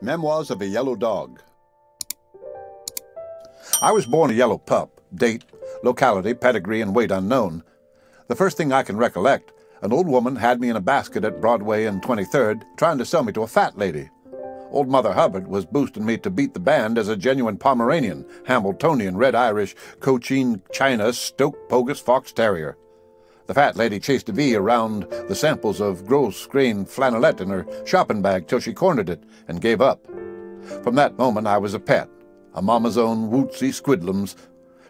Memoirs of a Yellow Dog. I was born a yellow pup. Date, locality, pedigree, and weight unknown. The first thing I can recollect, an old woman had me in a basket at Broadway and 23rd, trying to sell me to a fat lady. Old Mother Hubbard was boosting me to beat the band as a genuine Pomeranian, Hambletonian, Red Irish, Cochin, China, Stoke, Pogis, Fox Terrier. The fat lady chased a V around the samples of gros grain flannelette in her shopping bag till she cornered it and gave up. From that moment I was a pet, a mama's own wootsy squidlums.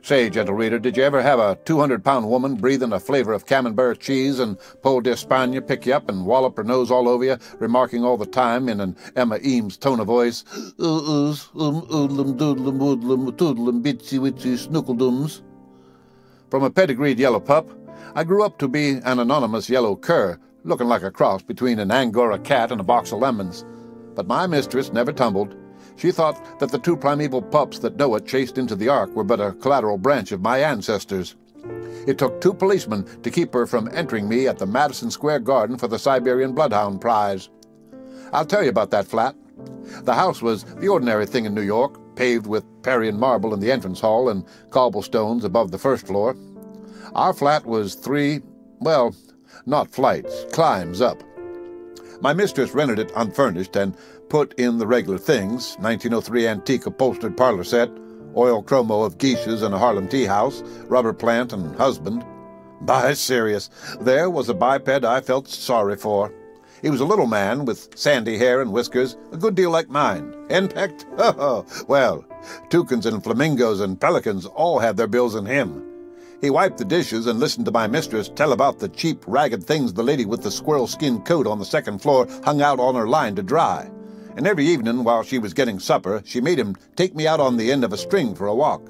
Say, gentle reader, did you ever have a 200-pound woman breathing a flavor of camembert cheese and Peau d'Espagne pick you up and wallop her nose all over you, remarking all the time in an Emma Eames tone of voice, "Oodlum, oodlum, doodlum, woodlum, toodlum, bitsy, witsy, snookledums"? From a pedigreed yellow pup, I grew up to be an anonymous yellow cur, looking like a cross between an Angora cat and a box of lemons. But my mistress never tumbled. She thought that the two primeval pups that Noah chased into the ark were but a collateral branch of my ancestors. It took two policemen to keep her from entering me at the Madison Square Garden for the Siberian Bloodhound Prize. I'll tell you about that flat. The house was the ordinary thing in New York, paved with Parian marble in the entrance hall and cobblestones above the first floor. Our flat was three, well, not flights, climbs up. My mistress rented it unfurnished and put in the regular things 1903 antique upholstered parlor set, oil chromo of geishas and a Harlem tea house, rubber plant and husband. By Sirius, there was a biped I felt sorry for. He was a little man with sandy hair and whiskers, a good deal like mine. Henpecked? Oh, well, toucans and flamingos and pelicans all had their bills in him. He wiped the dishes and listened to my mistress tell about the cheap, ragged things the lady with the squirrel skin coat on the second floor hung out on her line to dry. And every evening, while she was getting supper, she made him take me out on the end of a string for a walk.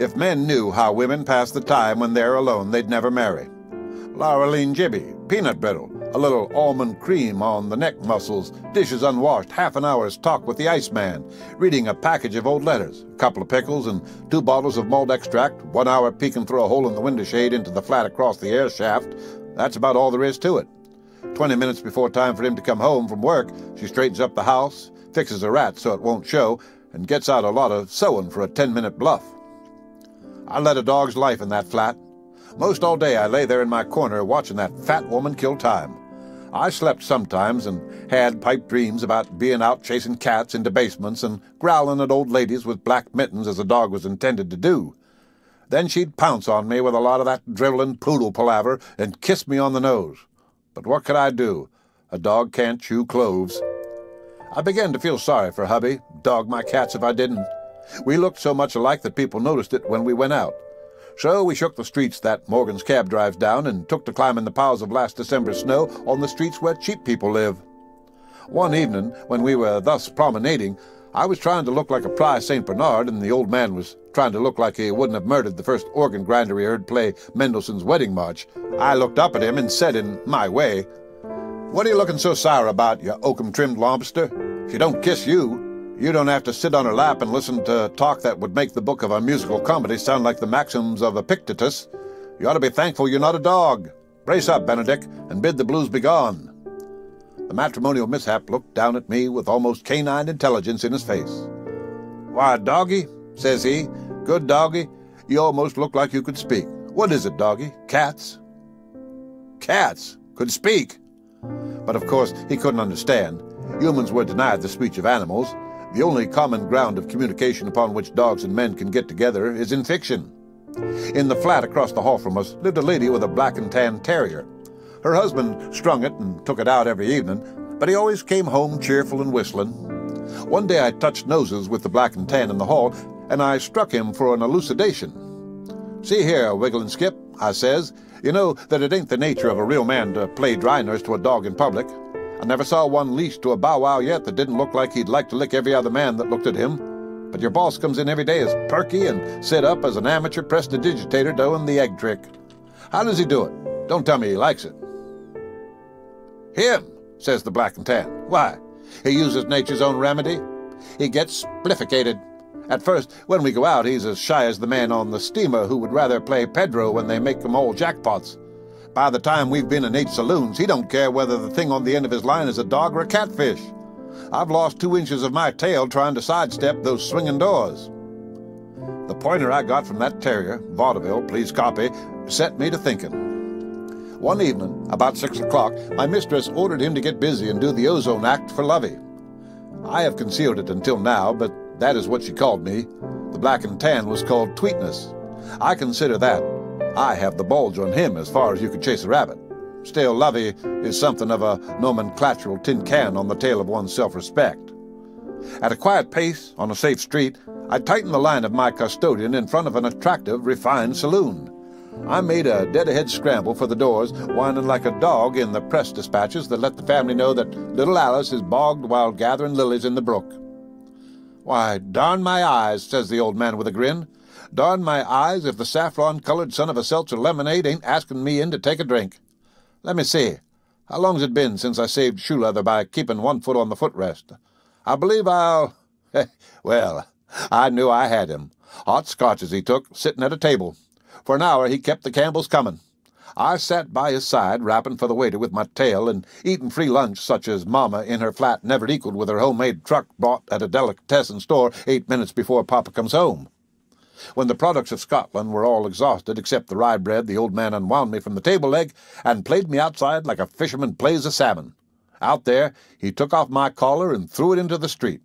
If men knew how women pass the time when they're alone, they'd never marry. Laura Lean Jibbey, peanut brittle, a little almond cream on the neck muscles, dishes unwashed, half an hour's talk with the Iceman, reading a package of old letters, a couple of pickles, and two bottles of malt extract, one hour peeking through a hole in the window shade into the flat across the air shaft. That's about all there is to it. Twenty minutes before time for him to come home from work, she straightens up the house, fixes a rat so it won't show, and gets out a lot of sewing for a ten-minute bluff. I led a dog's life in that flat. Most all day I lay there in my corner watching that fat woman kill time. I slept sometimes and had pipe dreams about being out chasing cats into basements and growling at old ladies with black mittens as a dog was intended to do. Then she'd pounce on me with a lot of that driveling poodle palaver and kiss me on the nose. But what could I do? A dog can't chew cloves. I began to feel sorry for hubby, dog my cats if I didn't. We looked so much alike that people noticed it when we went out. So we shook the streets that Morgan's cab drives down and took to climbing the piles of last December's snow on the streets where cheap people live. One evening, when we were thus promenading, I was trying to look like a prize St. Bernard, and the old man was trying to look like he wouldn't have murdered the first organ grinder he heard play Mendelssohn's Wedding March. I looked up at him and said in my way, What are you looking so sour about, you oakum-trimmed lobster? If she don't kiss you, you don't have to sit on her lap and listen to talk that would make the book of a musical comedy sound like the maxims of Epictetus. You ought to be thankful you're not a dog. Brace up, Benedict, and bid the blues begone. The matrimonial mishap looked down at me with almost canine intelligence in his face. Why, doggy, says he, good doggy, you almost look like you could speak. What is it, doggy? Cats? Cats could speak. But of course he couldn't understand. Humans were denied the speech of animals, the only common ground of communication upon which dogs and men can get together is in fiction. In the flat across the hall from us lived a lady with a black and tan terrier. Her husband strung it and took it out every evening, but he always came home cheerful and whistling. One day I touched noses with the black and tan in the hall, and I struck him for an elucidation. See here, Wiggle and Skip, I says, you know that it ain't the nature of a real man to play dry nurse to a dog in public. I never saw one leashed to a bow wow yet that didn't look like he'd like to lick every other man that looked at him. But your boss comes in every day as perky and set up as an amateur prestidigitator doing the egg trick. How does he do it? Don't tell me he likes it. Him, says the black and tan. Why? He uses nature's own remedy. He gets splifficated. At first, when we go out, he's as shy as the man on the steamer who would rather play Pedro when they make them all jackpots. By the time we've been in eight saloons, he don't care whether the thing on the end of his line is a dog or a catfish. I've lost two inches of my tail trying to sidestep those swinging doors. The pointer I got from that terrier, vaudeville, please copy, set me to thinking. One evening, about six o'clock, my mistress ordered him to get busy and do the ozone act for Lovey. I have concealed it until now, but that is what she called me. The black and tan was called Tweetness. I consider that. I have the bulge on him as far as you could chase a rabbit. Still, Lovey is something of a nomenclatural tin can on the tail of one's self-respect. At a quiet pace, on a safe street, I tightened the line of my custodian in front of an attractive, refined saloon. I made a dead-ahead scramble for the doors, whining like a dog in the press dispatches that let the family know that little Alice is bogged while gathering lilies in the brook. Why, darn my eyes, says the old man with a grin. Darn my eyes if the saffron-colored son of a seltzer lemonade ain't asking me in to take a drink. Let me see. How long's it been since I saved shoe leather by keeping one foot on the footrest? I believe I'll... well, I knew I had him. Hot scotches he took, sitting at a table. For an hour he kept the Campbells coming. I sat by his side, rapping for the waiter with my tail and eating free lunch such as Mama in her flat never equaled with her homemade truck bought at a delicatessen store eight minutes before Papa comes home. When the products of Scotland were all exhausted except the rye bread, the old man unwound me from the table leg and played me outside like a fisherman plays a salmon. Out there, he took off my collar and threw it into the street.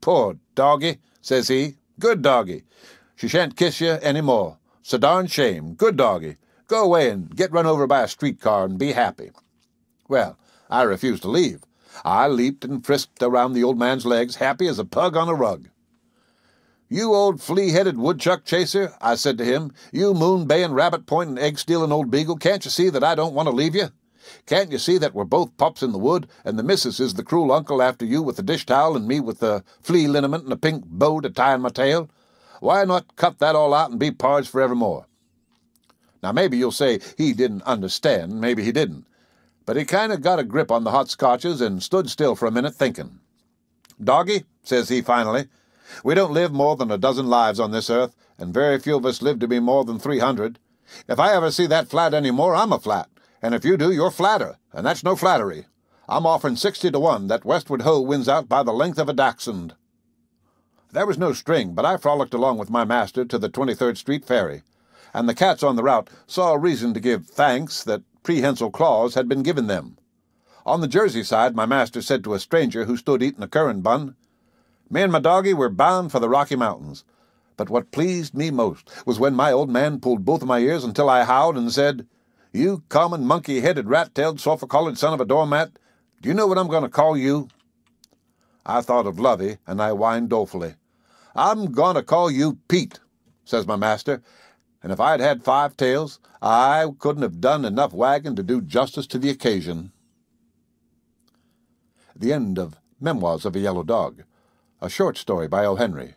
Poor doggy, says he. Good doggy. She shan't kiss you any more. So darn shame. Good doggy. Go away and get run over by a streetcar and be happy. Well, I refused to leave. I leaped and frisked around the old man's legs, happy as a pug on a rug. You old flea-headed woodchuck chaser, I said to him, you moon-baying, rabbit-pointing, egg-stealing old beagle, can't you see that I don't want to leave you? Can't you see that we're both pups in the wood, and the missus is the cruel uncle after you with the dish towel and me with the flea liniment and a pink bow to tie in my tail? Why not cut that all out and be pards forevermore? Now, maybe you'll say he didn't understand, maybe he didn't. But he kind of got a grip on the hot scotches and stood still for a minute thinking. Doggy, says he finally, we don't live more than a dozen lives on this earth, and very few of us live to be more than three hundred. If I ever see that flat any more, I'm a flat, and if you do, you're flatter, and that's no flattery. I'm offering sixty to one that Westward Ho wins out by the length of a dachshund. There was no string, but I frolicked along with my master to the 23rd Street ferry, and the cats on the route saw reason to give thanks that prehensile claws had been given them. On the Jersey side, my master said to a stranger who stood eating a currant bun, Me and my doggy were bound for the Rocky Mountains. But what pleased me most was when my old man pulled both of my ears until I howled and said, You common monkey-headed, rat-tailed, sulphur-colored son of a doormat, do you know what I'm going to call you? I thought of Lovey, and I whined dolefully. I'm going to call you Pete, says my master, and if I had had five tails, I couldn't have done enough wagging to do justice to the occasion. The end of Memoirs of a Yellow Dog, a short story by O. Henry.